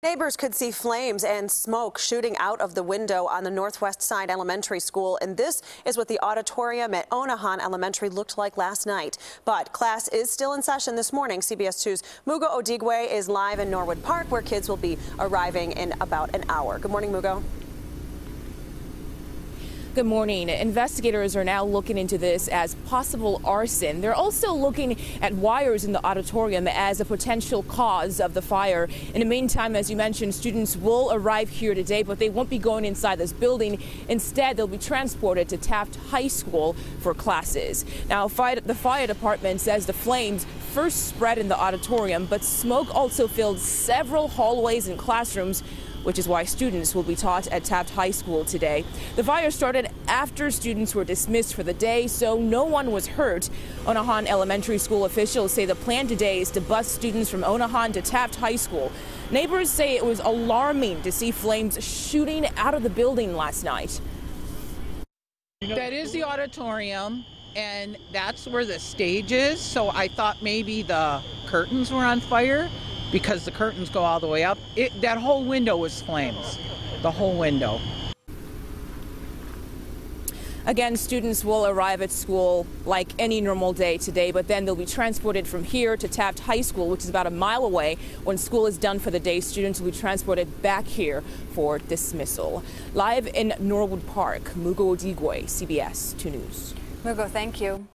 Neighbors could see flames and smoke shooting out of the window on the Northwest Side Elementary School, and this is what the auditorium at Onahan Elementary looked like last night. But class is still in session this morning. CBS 2's Mugo Odigwe is live in Norwood Park, where kids will be arriving in about an hour. Good morning, Mugo. Good morning. Investigators are now looking into this as possible arson. They're also looking at wires in the auditorium as a potential cause of the fire. In the meantime, as you mentioned, students will arrive here today, but they won't be going inside this building. Instead, they'll be transported to Taft High School for classes. Now, the fire department says the flames first spread in the auditorium, but smoke also filled several hallways and classrooms which is why students will be taught at Taft High School today. The fire started after students were dismissed for the day, so no one was hurt. Onahan Elementary School officials say the plan today is to bus students from Onahan to Taft High School. Neighbors say it was alarming to see flames shooting out of the building last night. That is the auditorium, and that's where the stage is. So I thought maybe the curtains were on fire because the curtains go all the way up. It, that whole window was flames, the whole window. Again, students will arrive at school like any normal day today, but then they'll be transported from here to Taft High School, which is about a mile away. When school is done for the day, students will be transported back here for dismissal. Live in Norwood Park, Mugo Odigwe, CBS 2 News. Mugo, thank you.